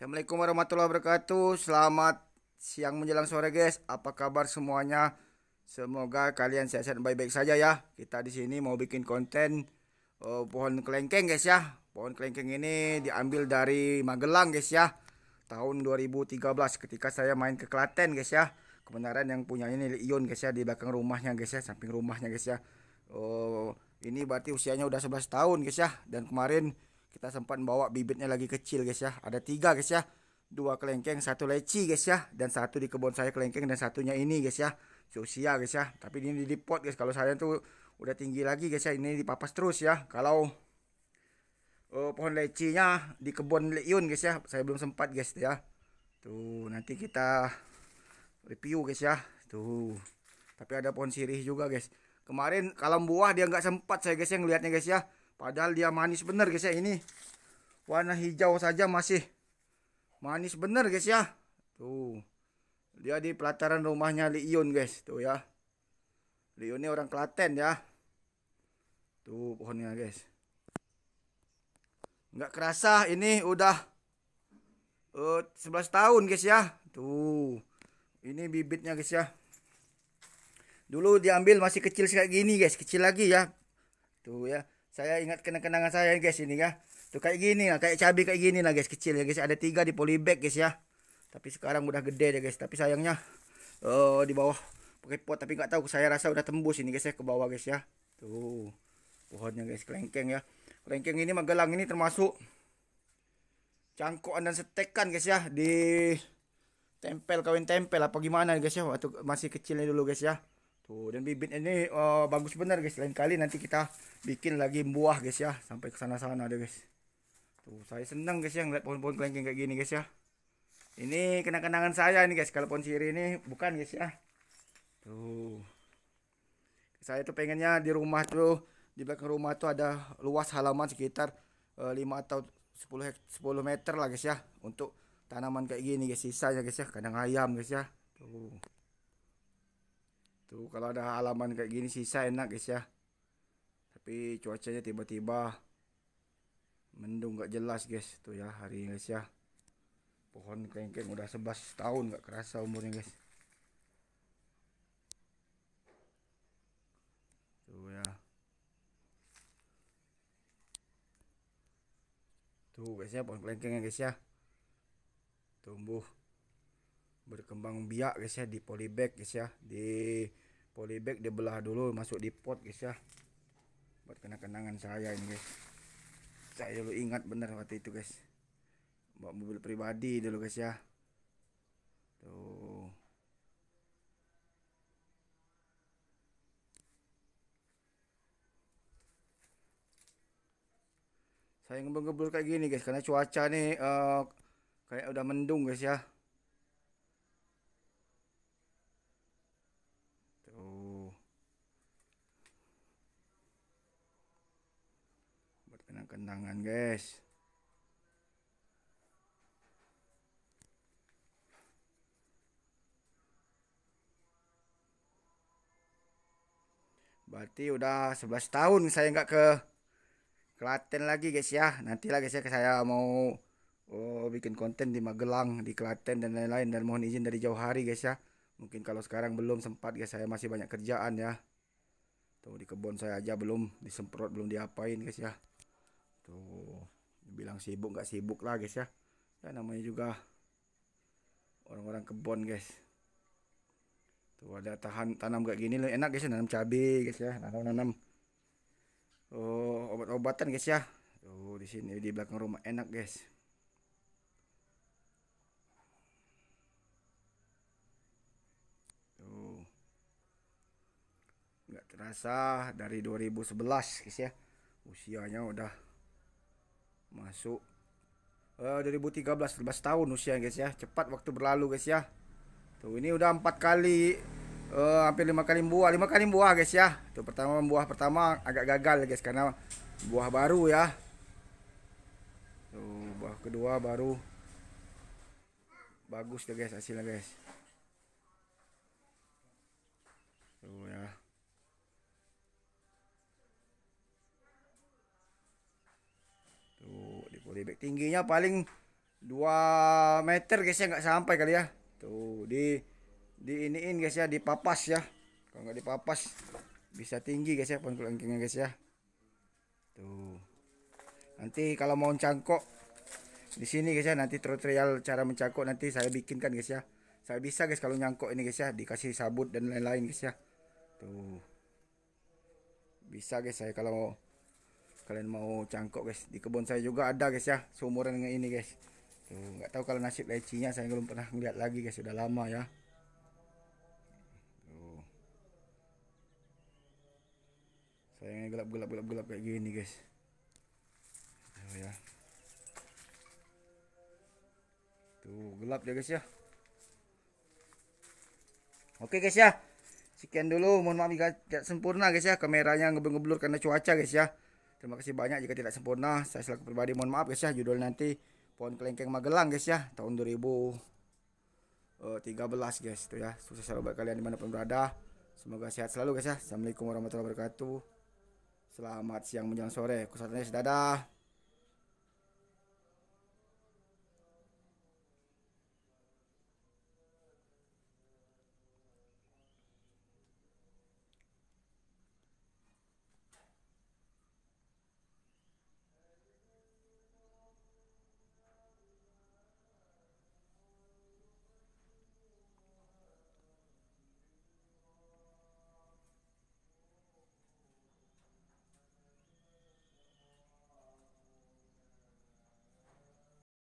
Assalamualaikum warahmatullahi wabarakatuh. Selamat siang menjelang sore guys. Apa kabar semuanya? Semoga kalian sehat-sehat baik-baik saja ya. Kita di sini mau bikin konten uh, pohon kelengkeng guys ya. Pohon kelengkeng ini diambil dari Magelang guys ya. Tahun 2013 ketika saya main ke Klaten guys ya. Kebenaran yang punya ini Ion guys ya di belakang rumahnya guys ya, samping rumahnya guys ya. Oh, ini berarti usianya udah 11 tahun guys ya. Dan kemarin kita sempat bawa bibitnya lagi kecil guys ya ada tiga guys ya dua kelengkeng satu leci guys ya dan satu di kebun saya kelengkeng dan satunya ini guys ya seusia guys ya tapi ini di pot guys kalau saya tuh udah tinggi lagi guys ya ini dipapas terus ya kalau uh, pohon lecinya di kebun Leon guys ya saya belum sempat guys ya tuh nanti kita review guys ya tuh tapi ada pohon sirih juga guys kemarin kalau buah dia nggak sempat saya guys yang lihatnya guys ya Padahal dia manis bener guys ya ini. Warna hijau saja masih manis bener guys ya. Tuh. Dia di pelataran rumahnya Liun guys. Tuh ya. Liun ini orang Klaten ya. Tuh pohonnya guys. Nggak kerasa ini udah uh, 11 tahun guys ya. Tuh. Ini bibitnya guys ya. Dulu diambil masih kecil kayak gini guys. Kecil lagi ya. Tuh ya saya ingat kenang-kenangan saya guys ini ya. Tuh kayak gini lah kayak cabai kayak gini lah guys kecil ya guys. Ada tiga di polybag guys ya. Tapi sekarang udah gede deh guys. Tapi sayangnya uh, di bawah pakai pot tapi nggak tahu. Saya rasa udah tembus ini guys ya ke bawah guys ya. Tuh pohonnya guys kelengkeng ya. Kelengkeng ini magelang ini termasuk cangkokan dan setekan guys ya di tempel kawin tempel apa gimana guys ya waktu masih kecilnya dulu guys ya Tuh, dan bibit ini uh, bagus benar guys. Lain kali nanti kita bikin lagi buah guys ya. Sampai ke sana-sana deh guys. Tuh, saya senang guys ya ngeliat pohon-pohon kelengkeng kayak gini guys ya. Ini kenang-kenangan saya nih guys. Kalau pohon siri ini bukan guys ya. Tuh. Saya tuh pengennya di rumah tuh di belakang rumah tuh ada luas halaman sekitar uh, eh, 5 atau 10 10 meter lah guys ya untuk tanaman kayak gini guys sisanya guys ya kandang ayam guys ya. Tuh. Tuh kalau ada halaman kayak gini sisa enak guys ya. Tapi cuacanya tiba-tiba mendung gak jelas guys. Tuh ya hari ini guys ya. Pohon kelengkeng udah 11 tahun gak kerasa umurnya guys. Tuh ya. Tuh guys ya pohon kelengkeng guys ya. Tumbuh berkembang biak guys ya di polybag guys ya. Di polybag dibelah dulu masuk di pot guys ya. Buat kenang-kenangan saya ini guys. Saya dulu ingat bener waktu itu guys. Bawa mobil pribadi dulu guys ya. Tuh. Saya ngebul-ngebul kayak gini guys karena cuaca nih uh, kayak udah mendung guys ya kenangan guys. Berarti udah 11 tahun saya nggak ke Klaten lagi guys ya. Nanti lah guys ya saya mau oh, bikin konten di Magelang di Klaten dan lain-lain. Dan mohon izin dari jauh hari guys ya. Mungkin kalau sekarang belum sempat guys saya masih banyak kerjaan ya. Tuh di kebun saya aja belum disemprot belum diapain guys ya tuh bilang sibuk nggak sibuk lah guys ya. Ya namanya juga orang-orang kebon guys. Tuh ada tahan tanam kayak gini enak guys ya nanam cabai guys ya. Nanam nanam oh obat-obatan guys ya. Tuh di sini di belakang rumah. Enak guys. Tuh. Nggak terasa dari 2011 guys ya. Usianya udah masuk. Uh, 2013 11 tahun usia guys ya. Cepat waktu berlalu guys ya. Tuh ini udah empat kali. Uh, hampir lima kali buah lima kali buah guys ya. Tuh pertama buah pertama agak gagal guys karena buah baru ya. Tuh buah kedua baru. Bagus deh guys hasilnya guys. Tuh ya polybag tingginya paling 2 meter guys ya nggak sampai kali ya. Tuh di di iniin guys ya dipapas ya. Kalau nggak dipapas bisa tinggi guys ya pohon kelengkengnya guys ya. Tuh. Nanti kalau mau cangkok di sini guys ya nanti tutorial cara mencangkok nanti saya bikinkan guys ya. Saya bisa guys kalau nyangkok ini guys ya dikasih sabut dan lain-lain guys ya. Tuh. Bisa guys saya kalau kalian mau cangkok guys. Di kebun saya juga ada guys ya. Seumuran dengan ini guys. Tuh nggak tahu kalau nasib lecinya saya belum pernah melihat lagi guys. Sudah lama ya. Tuh. Sayangnya gelap gelap gelap gelap kayak gini guys. Tuh ya. Tuh gelap ya guys ya. Oke guys ya. Sekian dulu. Mohon maaf jika tidak sempurna guys ya. Kameranya ngeblur karena cuaca guys ya terima kasih banyak jika tidak sempurna. Saya selaku pribadi mohon maaf guys ya. Judul nanti pohon kelengkeng Magelang guys ya. Tahun 2013 guys itu ya. Sukses selalu buat kalian di mana pun berada. Semoga sehat selalu guys ya. Assalamualaikum warahmatullahi wabarakatuh. Selamat siang menjelang sore. Kusatannya dadah